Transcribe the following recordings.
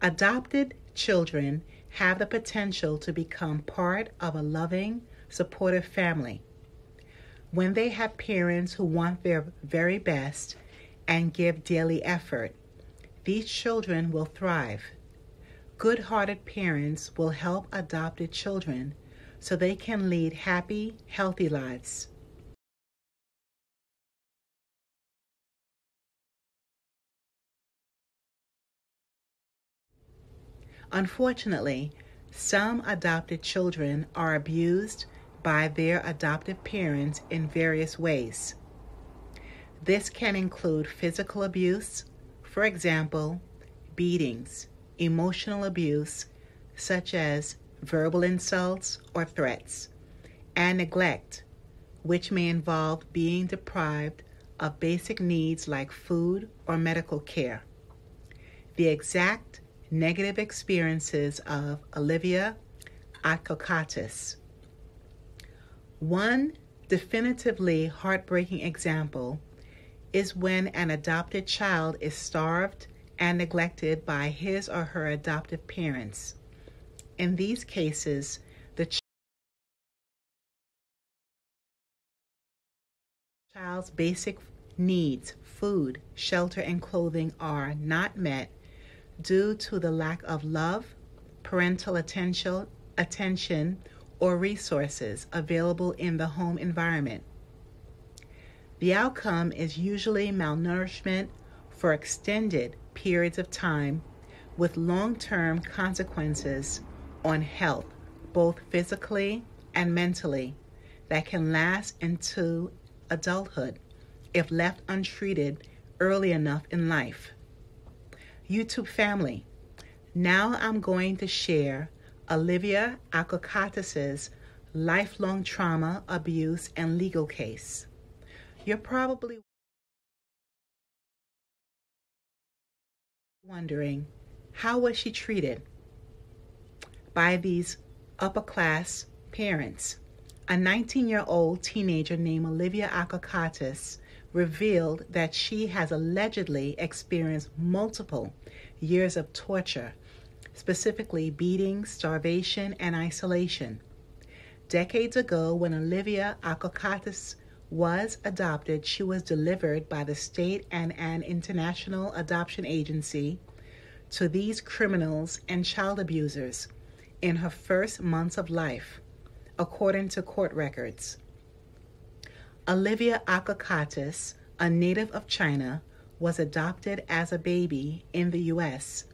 Adopted children have the potential to become part of a loving, supportive family. When they have parents who want their very best and give daily effort, these children will thrive. Good hearted parents will help adopted children so they can lead happy, healthy lives. Unfortunately, some adopted children are abused by their adoptive parents in various ways. This can include physical abuse, for example, beatings, emotional abuse, such as verbal insults or threats, and neglect, which may involve being deprived of basic needs like food or medical care. The exact negative experiences of Olivia Akakatis. One definitively heartbreaking example is when an adopted child is starved and neglected by his or her adoptive parents. In these cases, the child's basic needs, food, shelter, and clothing, are not met due to the lack of love, parental attention, attention, or resources available in the home environment. The outcome is usually malnourishment for extended periods of time with long term consequences on health, both physically and mentally, that can last into adulthood if left untreated early enough in life. YouTube family, now I'm going to share Olivia Akokatis' lifelong trauma, abuse, and legal case. You're probably wondering how was she treated by these upper class parents? A 19 year old teenager named Olivia Akokatis revealed that she has allegedly experienced multiple years of torture, specifically beating, starvation, and isolation. Decades ago, when Olivia Akokatis was adopted, she was delivered by the state and an international adoption agency to these criminals and child abusers in her first months of life, according to court records. Olivia Akokatis, a native of China, was adopted as a baby in the U.S.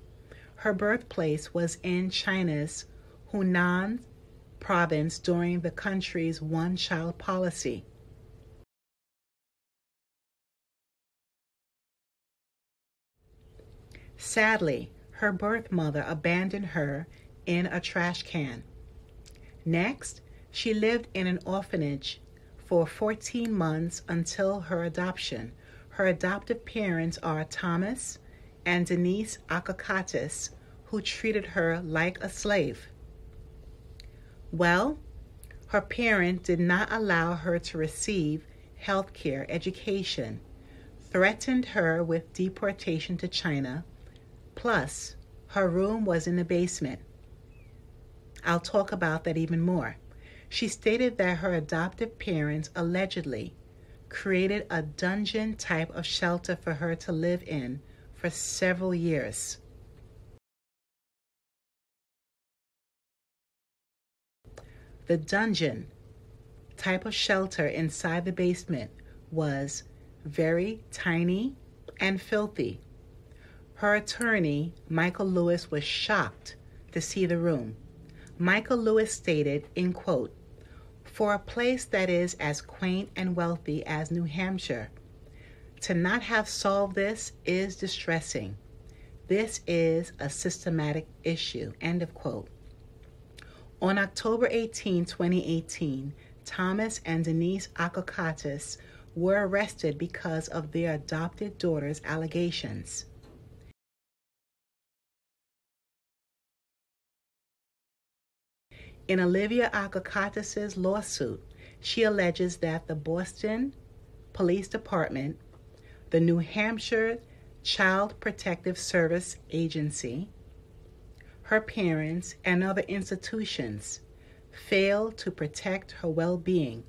Her birthplace was in China's Hunan province during the country's one child policy. Sadly, her birth mother abandoned her in a trash can. Next, she lived in an orphanage for 14 months until her adoption. Her adoptive parents are Thomas and Denise Akakatis, who treated her like a slave. Well, her parent did not allow her to receive health care, education, threatened her with deportation to China, plus, her room was in the basement. I'll talk about that even more. She stated that her adoptive parents allegedly created a dungeon type of shelter for her to live in for several years. The dungeon type of shelter inside the basement was very tiny and filthy. Her attorney, Michael Lewis, was shocked to see the room. Michael Lewis stated, in quote, for a place that is as quaint and wealthy as New Hampshire. To not have solved this is distressing. This is a systematic issue. End of quote. On October 18, 2018, Thomas and Denise Akokatis were arrested because of their adopted daughter's allegations. In Olivia Akokatis' lawsuit, she alleges that the Boston Police Department, the New Hampshire Child Protective Service Agency, her parents, and other institutions failed to protect her well being,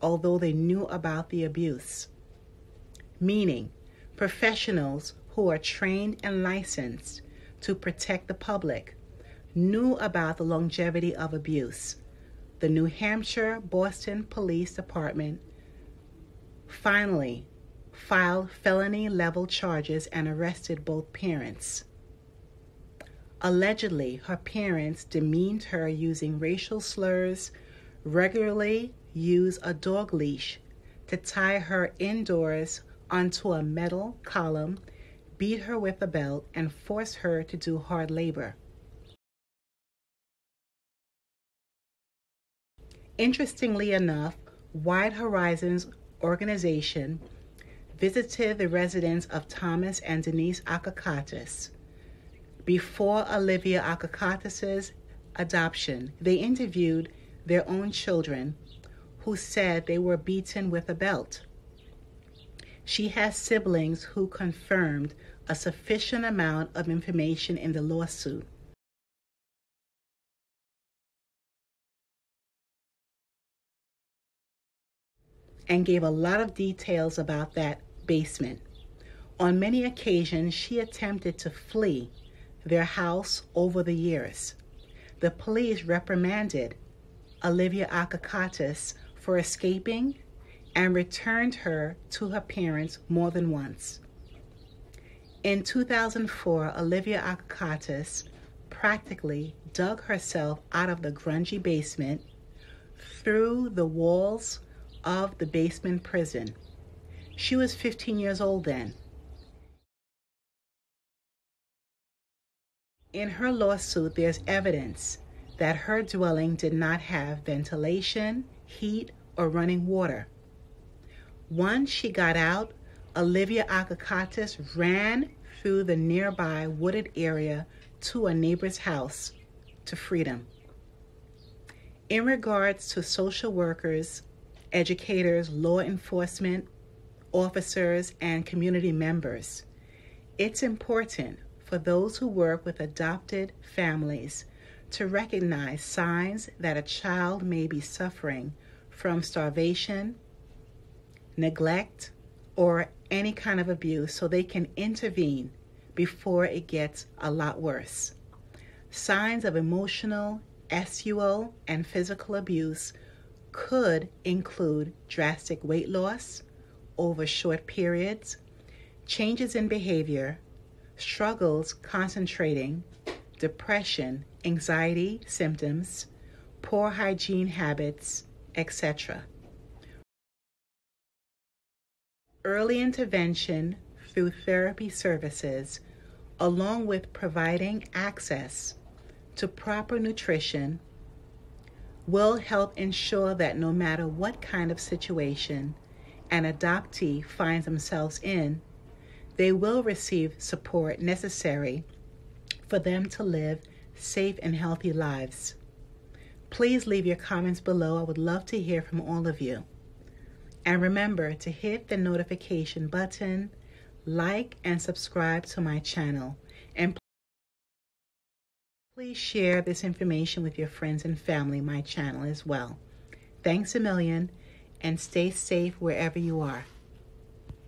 although they knew about the abuse. Meaning, professionals who are trained and licensed to protect the public knew about the longevity of abuse. The New Hampshire Boston Police Department finally filed felony level charges and arrested both parents. Allegedly, her parents demeaned her using racial slurs, regularly used a dog leash to tie her indoors onto a metal column, beat her with a belt, and forced her to do hard labor. Interestingly enough, Wide Horizons organization visited the residence of Thomas and Denise Akakatis. Before Olivia Akakatis' adoption, they interviewed their own children who said they were beaten with a belt. She has siblings who confirmed a sufficient amount of information in the lawsuit. And gave a lot of details about that basement. On many occasions, she attempted to flee their house over the years. The police reprimanded Olivia Akakatis for escaping and returned her to her parents more than once. In 2004, Olivia Akakatis practically dug herself out of the grungy basement through the walls of the basement prison. She was 15 years old then. In her lawsuit, there's evidence that her dwelling did not have ventilation, heat, or running water. Once she got out, Olivia Akakatis ran through the nearby wooded area to a neighbor's house to freedom. In regards to social workers, educators, law enforcement officers, and community members. It's important for those who work with adopted families to recognize signs that a child may be suffering from starvation, neglect, or any kind of abuse so they can intervene before it gets a lot worse. Signs of emotional, SUO, and physical abuse could include drastic weight loss over short periods, changes in behavior, struggles concentrating, depression, anxiety symptoms, poor hygiene habits, etc. Early intervention through therapy services, along with providing access to proper nutrition will help ensure that no matter what kind of situation an adoptee finds themselves in, they will receive support necessary for them to live safe and healthy lives. Please leave your comments below. I would love to hear from all of you. And remember to hit the notification button, like, and subscribe to my channel. Please share this information with your friends and family, my channel as well. Thanks a million, and stay safe wherever you are.